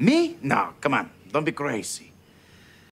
Me? No, come on. Don't be crazy.